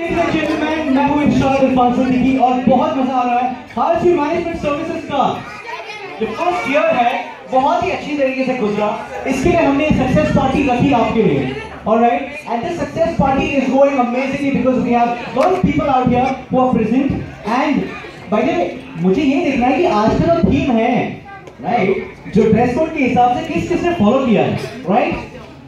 मैं और बहुत मज़ा आ रहा है। सर्विसेज़ का। जो फ़र्स्ट ईयर है बहुत ही अच्छी तरीके से गुजरा। इसके लिए हमने सक्सेस पार्टी रखी आपके लिए। Alright, and this success party is going amazingly because we have lot of people out here who are present. And by the way, मुझे ये देखना है कि आज का जो थीम है राइट जो ड्रेस कोड के हिसाब से किस किसने फॉलो किया है right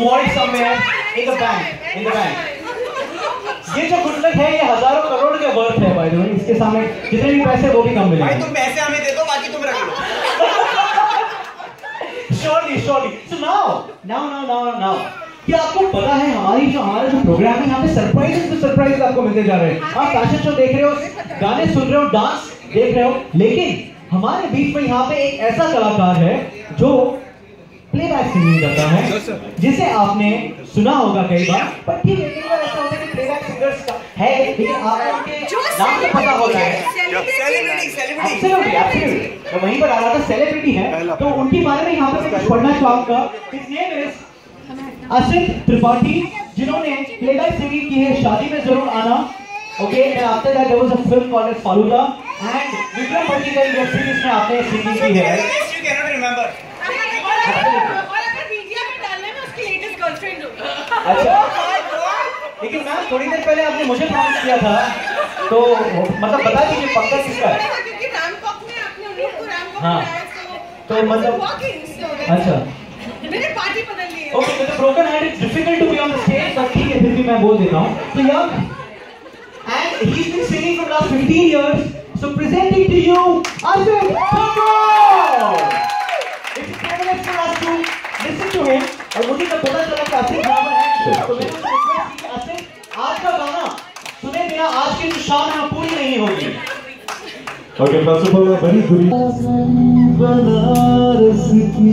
safe vault somewhere in the bank. In the ये जो गुड है ये हज़ारों करोड़ के वर्थ है बाय द वे इसके सामने जितने भी पैसे वो भी कम भाई तुम पैसे हमें दे दो बाकी तुम रख लो। Surely surely. So now now now now now. क्या आपको पता है हमारी जो हमारा जो प्रोग्राम है यहाँ पे सरप्राइज़ पे सरप्राइज़ आपको मिलते जा रहे हैं। आप फ़ैशन शो देख रहे हो गाने सुन रहे हो डांस देख रहे हो लेकिन हमारे बीच में यहाँ पे एक ऐसा कलाकार है जो सिंगिंग करता है। जिसे आपने सुना होगा कई बार पर ठीक है कई बार ऐसा होता है कि प्लेबैक सिंगर्स का है लेकिन आपको उनके नाम तो पता होता है मैं वहीं पर आ रहा था सेलिब्रिटी है। तो उनके बारे में यहाँ पे मैं कुछ पढ़ना चाहूँगा। His name is Asit Tripathi जिन्होंने प्लेबैक सिंगिंग की है। शादी में ज़रूर आना। Okay and after that there was a film called as Falooda and Vikram particular web series में आपने सिंगिंग की है you cannot remember और अगर मीडिया में डालना है मैं उसकी लेटेस्ट अच्छा। लेकिन मैम थोड़ी देर पहले आपने मुझे फ़ोन किया था तो मतलब बता दीजिए पक्का किसका है? हाँ। तो, तो मतलब अच्छा। मैंने पार्टी बदल ली ओके मतलब broken hand is difficult to be on the stage but ठीक है फिर भी मैं बोल देता हूँ। तो young and he is singing for last 15 years so presenting to you Arjun है वो पूरी नहीं होगी. Of all, a very good evening. Banaras की